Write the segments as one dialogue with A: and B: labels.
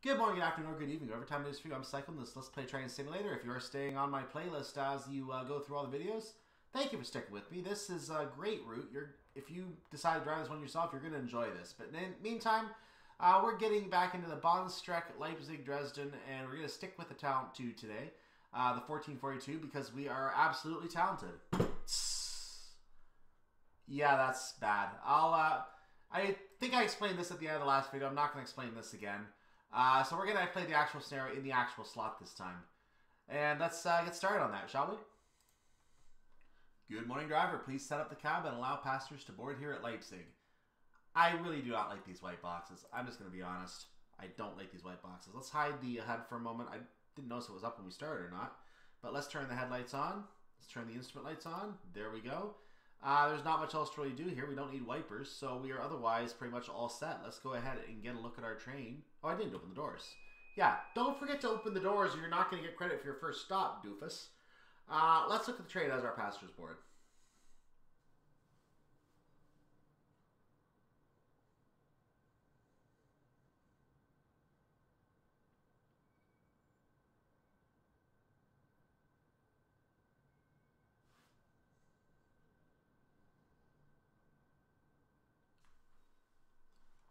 A: Good morning, good afternoon, or good evening. Whatever time it is for you, I'm Cyclone this Let's Play Train Simulator. If you're staying on my playlist as you uh, go through all the videos, thank you for sticking with me. This is a great route. You're, if you decide to drive this one yourself, you're going to enjoy this. But in the meantime, uh, we're getting back into the Bahnstrecke Leipzig Dresden, and we're going to stick with the Talent 2 today, uh, the 1442, because we are absolutely talented. Yeah, that's bad. I'll. Uh, I think I explained this at the end of the last video. I'm not going to explain this again. Uh, so we're going to play the actual scenario in the actual slot this time. And let's uh, get started on that, shall we? Good morning, driver. Please set up the cab and allow passengers to board here at Leipzig. I really do not like these white boxes. I'm just going to be honest. I don't like these white boxes. Let's hide the HUD for a moment. I didn't notice it was up when we started or not. But let's turn the headlights on. Let's turn the instrument lights on. There we go. Uh, there's not much else to really do here. We don't need wipers, so we are otherwise pretty much all set. Let's go ahead and get a look at our train. Oh, I didn't open the doors. Yeah, don't forget to open the doors or you're not going to get credit for your first stop, doofus. Uh, let's look at the train as our passengers board.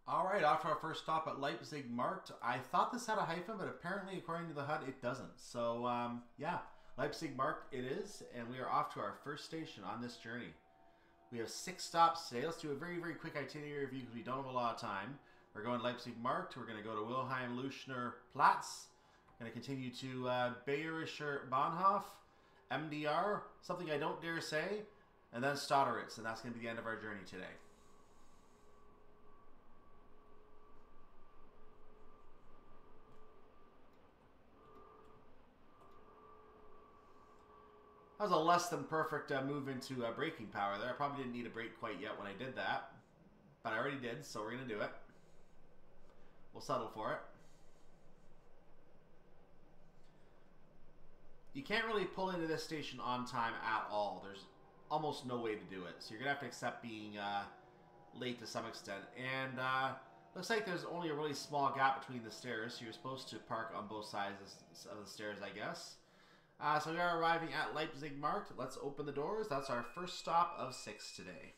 A: All right, off to our first stop at Leipzig Markt. I thought this had a hyphen, but apparently, according to the HUD, it doesn't. So, um, yeah, Leipzig Markt it is, and we are off to our first station on this journey. We have six stops today. Let's do a very, very quick itinerary review because we don't have a lot of time. We're going Leipzig Markt. We're going to go to Wilhelm Leuschner Platz. Going to continue to uh, Bayerischer Bahnhof, MDR, something I don't dare say, and then Stotteritz, and that's going to be the end of our journey today. That was a less than perfect uh, move into uh, braking power there. I probably didn't need a brake quite yet when I did that. But I already did, so we're going to do it. We'll settle for it. You can't really pull into this station on time at all. There's almost no way to do it. So you're going to have to accept being uh, late to some extent. And uh, looks like there's only a really small gap between the stairs. So you're supposed to park on both sides of the stairs, I guess. Uh, so we are arriving at Leipzig Markt. Let's open the doors. That's our first stop of six today.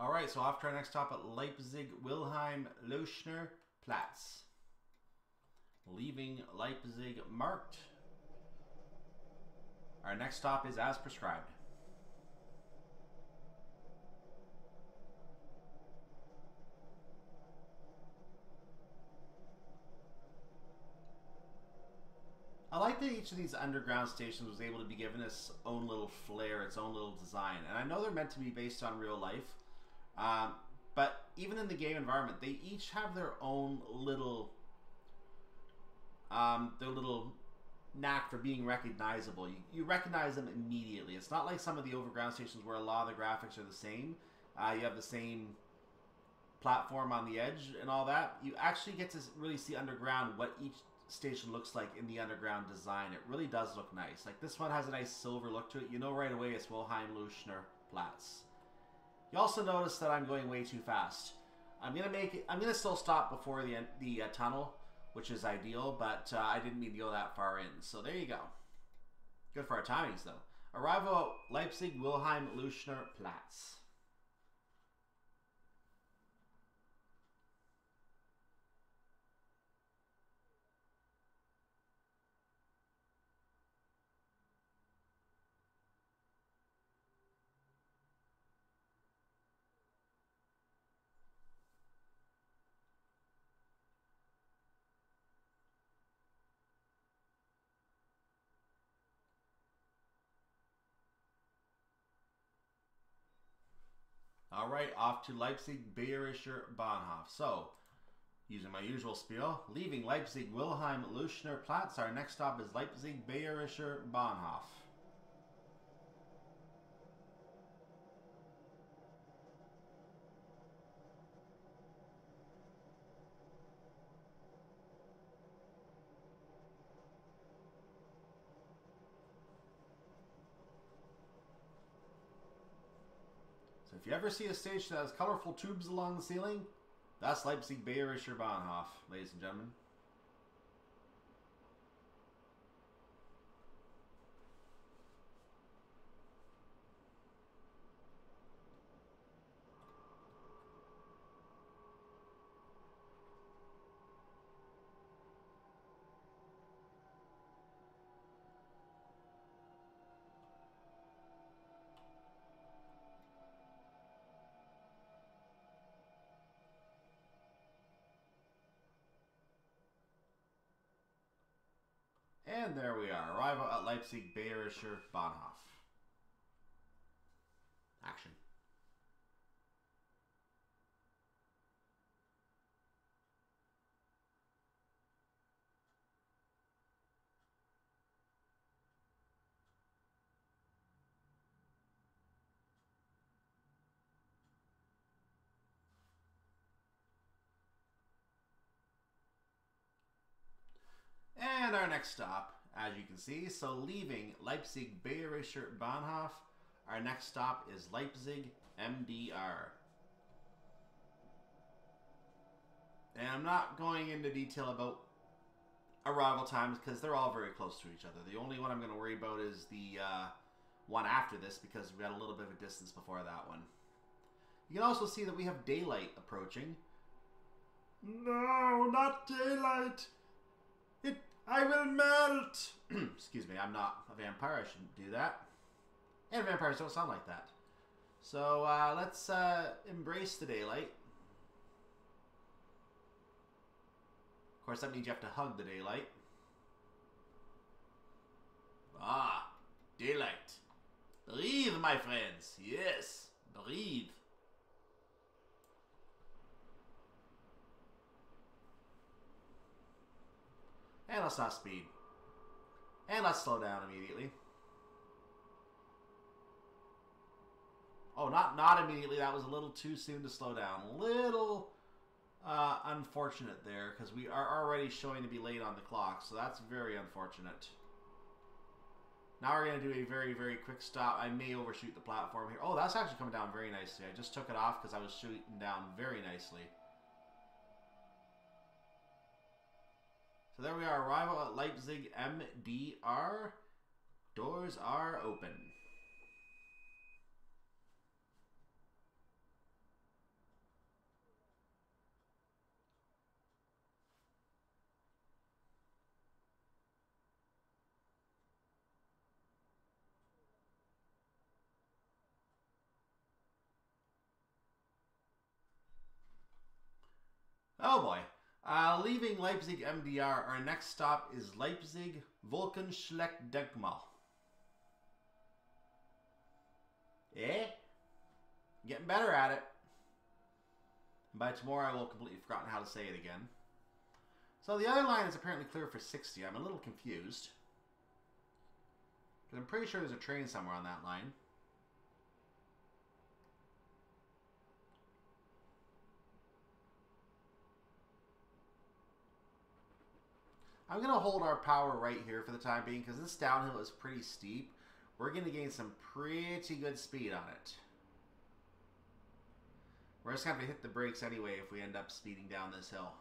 A: All right, so off to our next stop at Leipzig Wilhelm Leuschner Platz. Leaving Leipzig Markt. Our next stop is as prescribed. I like that each of these underground stations was able to be given its own little flair, its own little design. And I know they're meant to be based on real life, um, but even in the game environment, they each have their own little, um, their little knack for being recognizable. You, you, recognize them immediately. It's not like some of the overground stations where a lot of the graphics are the same. Uh, you have the same platform on the edge and all that. You actually get to really see underground what each station looks like in the underground design. It really does look nice. Like this one has a nice silver look to it. You know right away it's Wilhelm Leuschner Platz. You also notice that I'm going way too fast. I'm gonna make it. I'm gonna still stop before the the uh, tunnel, which is ideal, but uh, I didn't mean to go that far in. So there you go. Good for our timings though. Arrival at Leipzig Wilhelm Leuschner Platz. All right, off to Leipzig Bayerischer Bahnhof. So, Using my usual spiel, leaving Leipzig Wilhelm Leuschner Platz, our next stop is Leipzig Bayerischer Bahnhof. You ever see a station that has colorful tubes along the ceiling, that's Leipzig Bayerischer Bahnhof, ladies and gentlemen. And there we are. Arrival at Leipzig Bayerischer Bahnhof. Action. And our next stop, as you can see, so leaving Leipzig Bayerischer Bahnhof, our next stop is Leipzig MDR. And I'm not going into detail about arrival times because they're all very close to each other. The only one I'm going to worry about is the uh, one after this because we got a little bit of a distance before that one. You can also see that we have daylight approaching. No, not daylight! I will melt! Excuse me, I'm not a vampire. I shouldn't do that. And vampires don't sound like that. So uh, let's uh, embrace the daylight. Of course, that means you have to hug the daylight. Ah, daylight. Breathe, my friends. Yes, breathe. And let's not speed. And let's slow down immediately. Oh, not not immediately. That was a little too soon to slow down. A little uh, unfortunate there because we are already showing to be late on the clock. So that's very unfortunate. Now we're going to do a very, very quick stop. I may overshoot the platform here. Oh, that's actually coming down very nicely. I just took it off because I was shooting down very nicely. So there we are, arrival at Leipzig MDR. Doors are open. Oh boy. Leaving Leipzig MDR, our next stop is Leipzig Denkmal. Eh? Getting better at it. by tomorrow I will completely forgotten how to say it again. So the other line is apparently clear for 60. I'm a little confused. Because I'm pretty sure there's a train somewhere on that line. I'm going to hold our power right here for the time being because this downhill is pretty steep. We're going to gain some pretty good speed on it. We're just going to hit the brakes anyway if we end up speeding down this hill.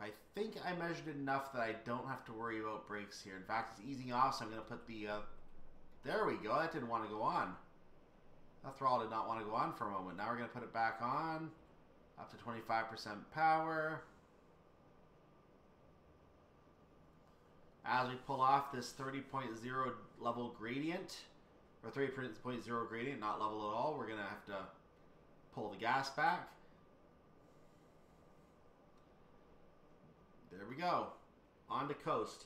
A: I think I measured enough that I don't have to worry about brakes here. In fact, it's easing off, so I'm going to put the... Uh, there we go. That didn't want to go on. That throttle did not want to go on for a moment. Now we're going to put it back on. Up to 25% power. As we pull off this 30.0 level gradient, or 30.0 gradient, not level at all, we're going to have to pull the gas back. There we go. On to coast.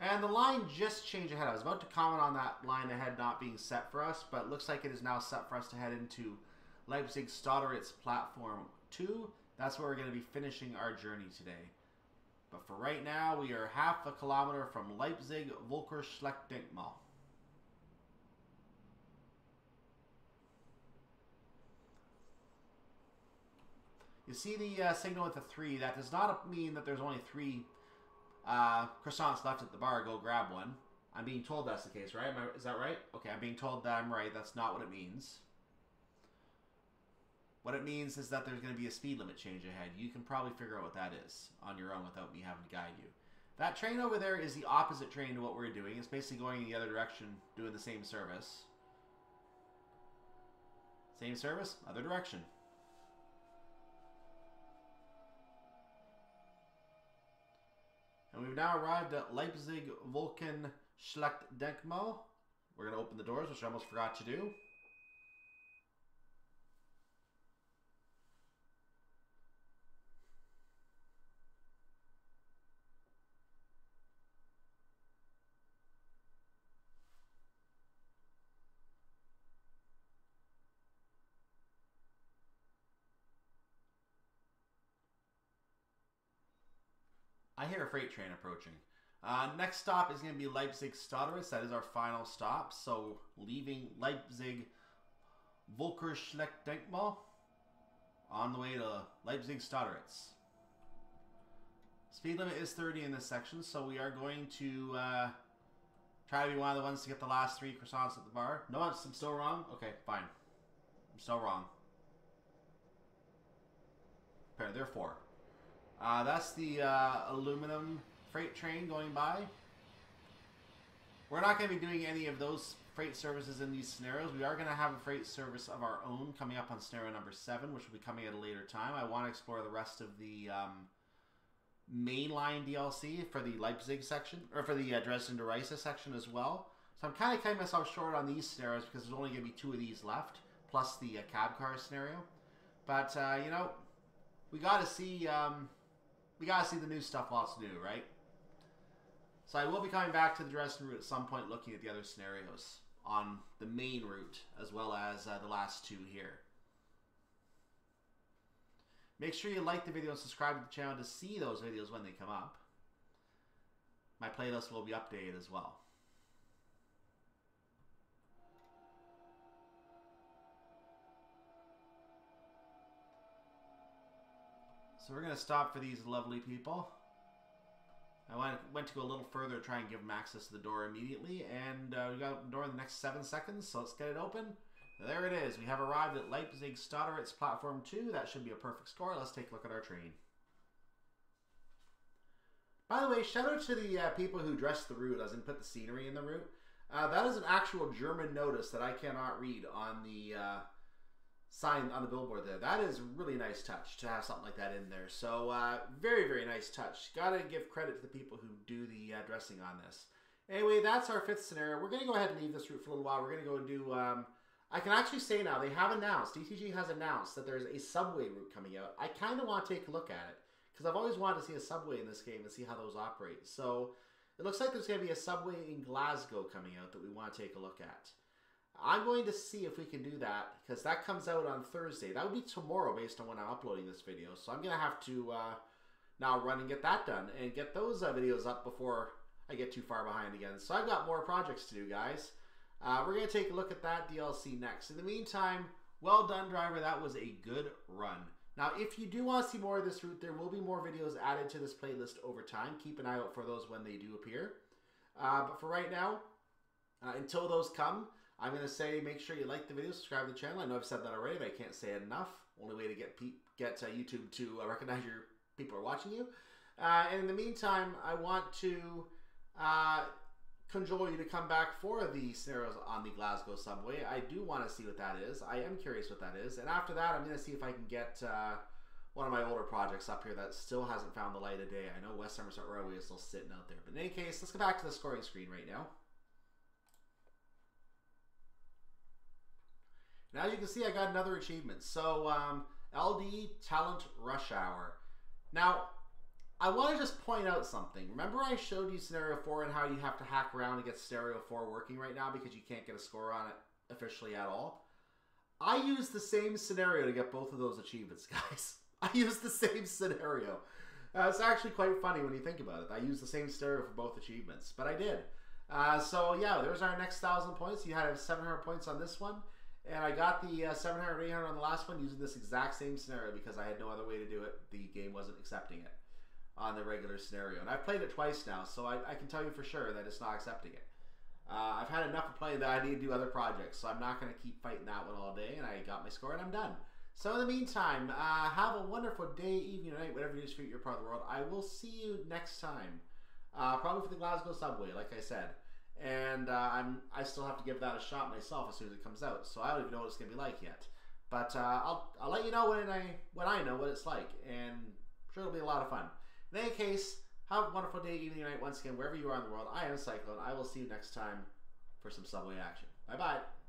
A: And the line just changed ahead. I was about to comment on that line ahead not being set for us, but looks like it is now set for us to head into Leipzig Stotteritz Platform 2. That's where we're going to be finishing our journey today. But for right now, we are half a kilometer from Leipzig Völkerschlachtdenkmal. You see the uh, signal with the three. That does not mean that there's only three uh, croissants left at the bar. Go grab one. I'm being told that's the case, right? I, is that right? Okay, I'm being told that I'm right. That's not what it means. What it means is that there's going to be a speed limit change ahead. You can probably figure out what that is on your own without me having to guide you. That train over there is the opposite train to what we're doing. It's basically going in the other direction, doing the same service. Same service, other direction. And we've now arrived at Leipzig Vulcan Schlechtdenkmal. We're going to open the doors, which I almost forgot to do. I hear a freight train approaching. Uh, next stop is going to be Leipzig Stotteritz. That is our final stop. So leaving Leipzig Völkerschlachtdenkmal on the way to Leipzig Stotteritz. Speed limit is 30 in this section, so we are going to uh, try to be one of the ones to get the last three croissants at the bar. No, I'm still wrong? Okay, fine. I'm still wrong. Pair, there are four. Uh, that's the uh, aluminum freight train going by. We're not going to be doing any of those freight services in these scenarios. We are going to have a freight service of our own coming up on scenario number 7, which will be coming at a later time. I want to explore the rest of the um, mainline DLC for the Leipzig section, or for the uh, Dresden to section as well. So I'm kind of cutting myself short on these scenarios because there's only going to be two of these left, plus the uh, cab car scenario. But, uh, you know, we got to see... Um, we gotta see the new stuff while it's new, right? So I will be coming back to the Dresden route at some point looking at the other scenarios on the main route as well as uh, the last two here. Make sure you like the video and subscribe to the channel to see those videos when they come up. My playlist will be updated as well. So we're going to stop for these lovely people. I went, went to go a little further to try and give them access to the door immediately, and uh, we got the door in the next seven seconds, so let's get it open. There it is. We have arrived at Leipzig Stotteritz Platform 2. That should be a perfect score. Let's take a look at our train. By the way, shout out to the uh, people who dressed the route, as in put the scenery in the route. Uh, that is an actual German notice that I cannot read on the uh, sign on the billboard there. That is a really nice touch to have something like that in there. So uh, very, very nice touch. Gotta give credit to the people who do the uh, dressing on this. Anyway, that's our fifth scenario. We're gonna go ahead and leave this route for a little while. We're gonna go and do. Um, I can actually say now they have announced. DTG has announced that there's a subway route coming out. I kind of want to take a look at it because I've always wanted to see a subway in this game and see how those operate. So it looks like there's going to be a subway in Glasgow coming out that we want to take a look at. I'm going to see if we can do that because that comes out on Thursday. That would be tomorrow based on when I'm uploading this video. So I'm going to have to uh, now run and get that done and get those uh, videos up before I get too far behind again. So I've got more projects to do, guys. Uh, we're going to take a look at that DLC next. In the meantime, well done, driver. That was a good run. Now, if you do want to see more of this route, there will be more videos added to this playlist over time. Keep an eye out for those when they do appear. Uh, but for right now, uh, until those come, I'm going to say make sure you like the video, subscribe to the channel. I know I've said that already, but I can't say it enough. Only way to get get uh, YouTube to uh, recognize your people are watching you. Uh, and in the meantime, I want to uh, conjure you to come back for the scenarios on the Glasgow subway. I do want to see what that is. I am curious what that is. And after that, I'm going to see if I can get uh, one of my older projects up here that still hasn't found the light of day. I know West Somerset Railway is still sitting out there. But in any case, let's go back to the scoring screen right now. Now you can see I got another achievement. So um, LD Talent Rush Hour. Now, I want to just point out something. Remember I showed you Scenario 4 and how you have to hack around to get Scenario 4 working right now because you can't get a score on it officially at all? I used the same scenario to get both of those achievements, guys. I used the same scenario. Uh, it's actually quite funny when you think about it. I used the same scenario for both achievements, but I did. Uh, so yeah, there's our next thousand points. You had 700 points on this one, and I got the uh, 700, 800 on the last one using this exact same scenario because I had no other way to do it. The game wasn't accepting it on the regular scenario, and I've played it twice now, so I, I can tell you for sure that it's not accepting it. Uh, I've had enough of playing that I need to do other projects, so I'm not going to keep fighting that one all day, and I got my score and I'm done. So in the meantime, uh, have a wonderful day, evening, or night, whatever is for your part of the world. I will see you next time, uh, probably for the Glasgow subway, like I said. And uh, I'm I still have to give that a shot myself as soon as it comes out, so I don't even know what it's gonna be like yet. But uh, I'll I'll let you know when I when I know what it's like, and I'm sure it'll be a lot of fun. In any case, have a wonderful day, evening, night, once again, wherever you are in the world. I am Cyclone. I will see you next time for some subway action. Bye bye.